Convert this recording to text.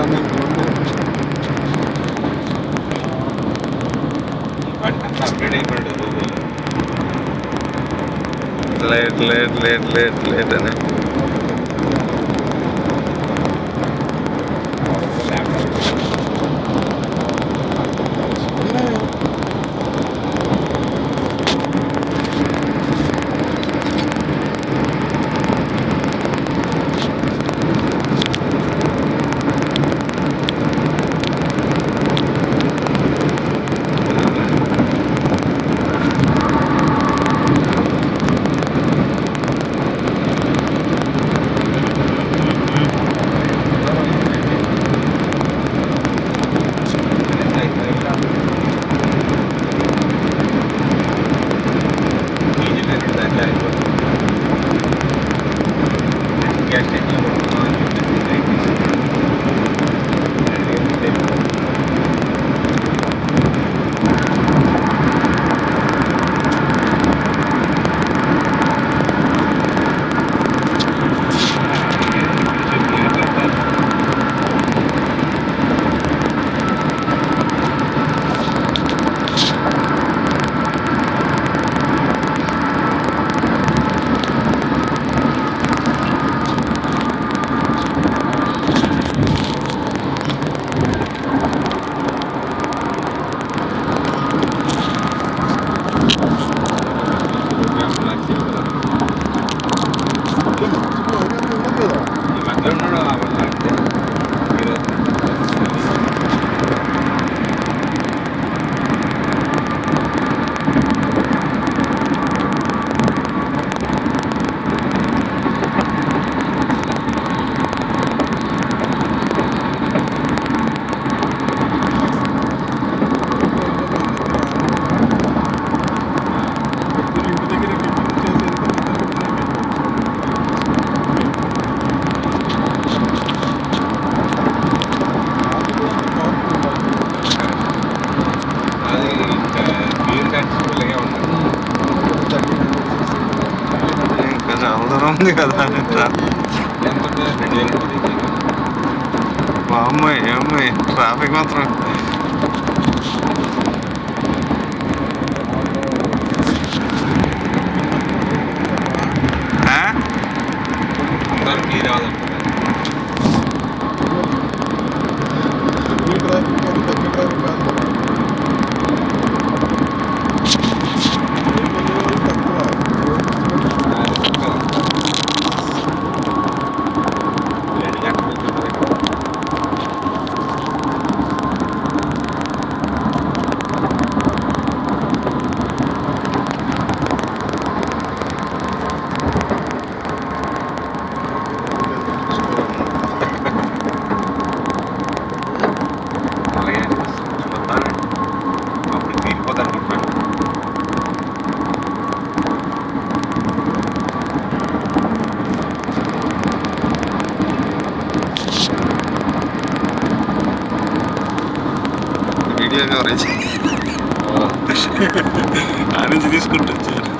down in Colombia. Late, late, late, late, late, దూరంది కదా బామ్మాయి ఏమ్మాయి traffic మాత్రం video में और आनंद जी स्कूल